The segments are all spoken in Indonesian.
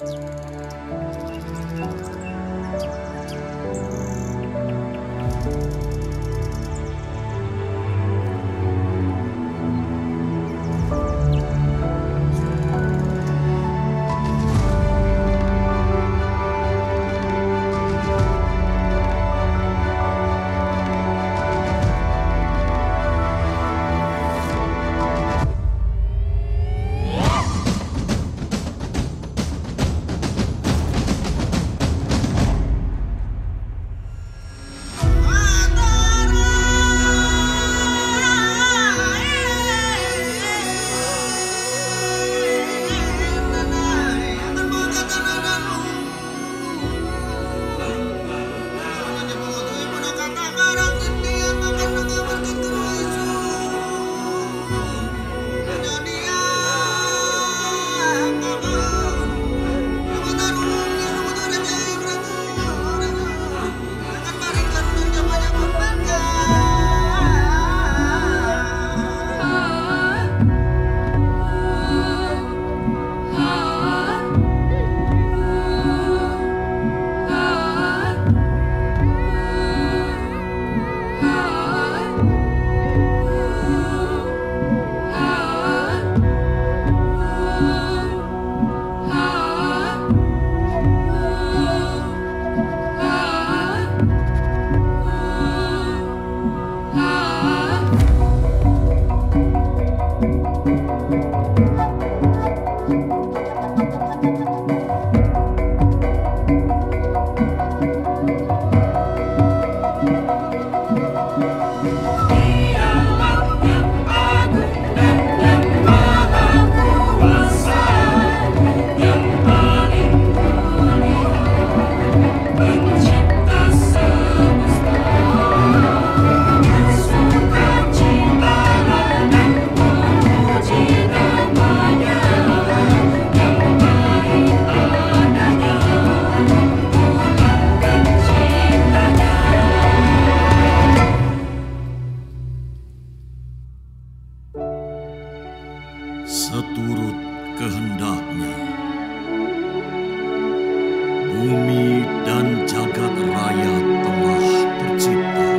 Música Bumi dan jagat raya telah tercipta.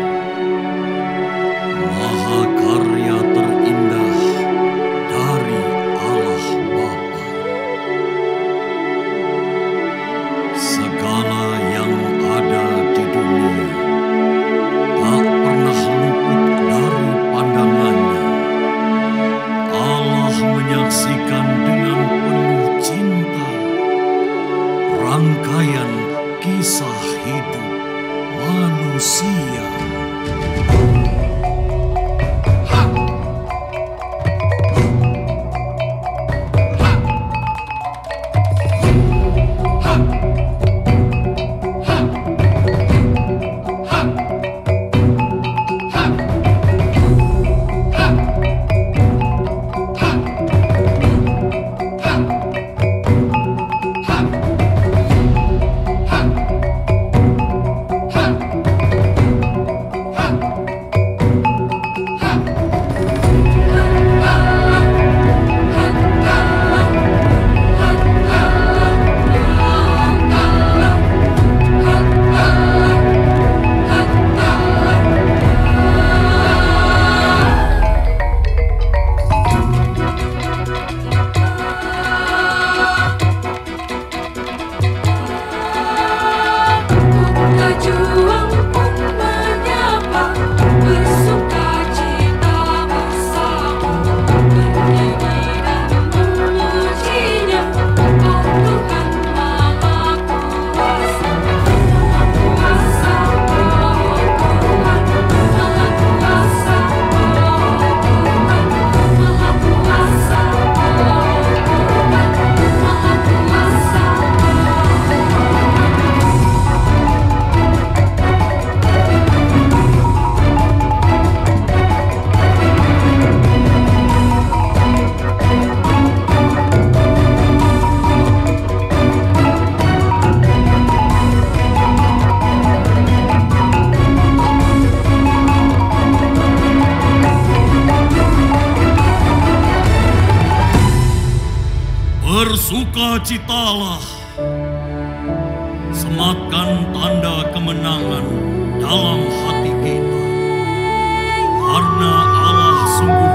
sukacitalah. sematkan tanda kemenangan dalam hati kita, karena Allah sungguh